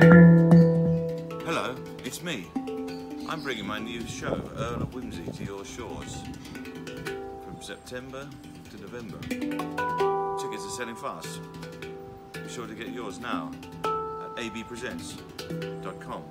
Hello, it's me. I'm bringing my new show, Earl of Whimsy, to your shores. From September to November. Tickets are selling fast. Be sure to get yours now at abpresents.com.